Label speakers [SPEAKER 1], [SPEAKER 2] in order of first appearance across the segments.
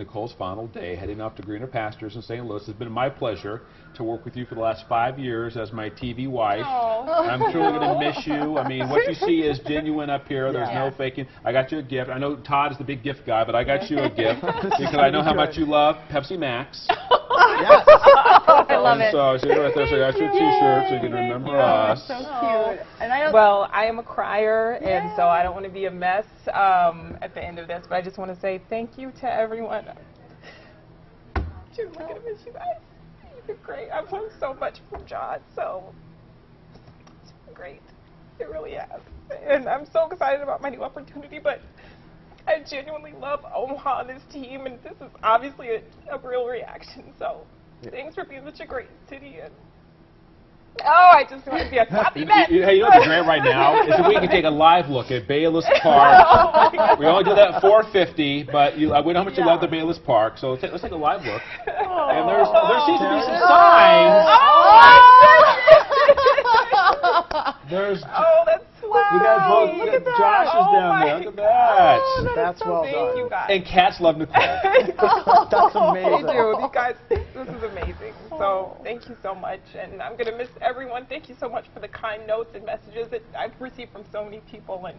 [SPEAKER 1] Nichole Sponel Day, heading off to greener pastures in St. Louis. It's been my pleasure to work with you for the last five years as my TV wife. I'm truly going to miss you. I mean, what you see is genuine up here. There's
[SPEAKER 2] Yeah.
[SPEAKER 1] no faking. I got you a gift. I know Todd is the big gift guy, but I got you a gift because I know how much you love Pepsi Max.
[SPEAKER 3] Yes.
[SPEAKER 2] I love
[SPEAKER 1] and
[SPEAKER 2] it.
[SPEAKER 1] So, see right there. So I got you a T-shirt so you can remember us.
[SPEAKER 2] So cute. And I.
[SPEAKER 4] Well, I am a crier, and so I don't want to be a mess um, at the end of this, but I just want to say thank you to everyone. Dude, I'm going to miss you guys. You've been great. I've learned so much from John, so it's been great. It really has. And I'm so excited about my new opportunity, but I genuinely love Omaha and this team, and this is obviously a, a real reaction, so thanks for being such a great city. And Oh, I just want to be a happy
[SPEAKER 1] You- you- Hey, you know what's great right now is that we can take a live look at Bayliss Park. we only do that at 450, but you, uh, we know how much you love the Bayliss Park, so let's take, let's take a live look. And there's, there seems to be some signs. Oh There's,
[SPEAKER 4] Oh, that's
[SPEAKER 1] we got both.
[SPEAKER 4] Look at that.
[SPEAKER 1] Josh is
[SPEAKER 4] Oh
[SPEAKER 1] down
[SPEAKER 4] my
[SPEAKER 1] there. Look at
[SPEAKER 4] God.
[SPEAKER 1] that.
[SPEAKER 4] Oh, that is
[SPEAKER 3] That's
[SPEAKER 4] so
[SPEAKER 3] well
[SPEAKER 4] thank
[SPEAKER 3] done.
[SPEAKER 4] you guys.
[SPEAKER 1] And cats love Nichole.
[SPEAKER 3] That's amazing.
[SPEAKER 4] Thank you. You guys, this is amazing. So thank you so much. And I'm going to miss everyone. Thank you so much for the kind notes and messages that I've received from so many people. And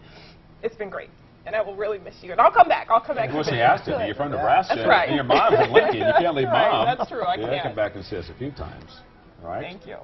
[SPEAKER 4] it's been great. And I will really miss you. And I'll come back. I'll come back.
[SPEAKER 1] Well, she
[SPEAKER 4] someday.
[SPEAKER 1] has to. You're from Nebraska.
[SPEAKER 4] That's right.
[SPEAKER 1] And your mom's in Lincoln. You can't leave
[SPEAKER 4] Right,
[SPEAKER 1] mom.
[SPEAKER 4] that's true. I
[SPEAKER 1] yeah,
[SPEAKER 4] can't.
[SPEAKER 1] come back and see us a few times. All right?
[SPEAKER 4] Thank you.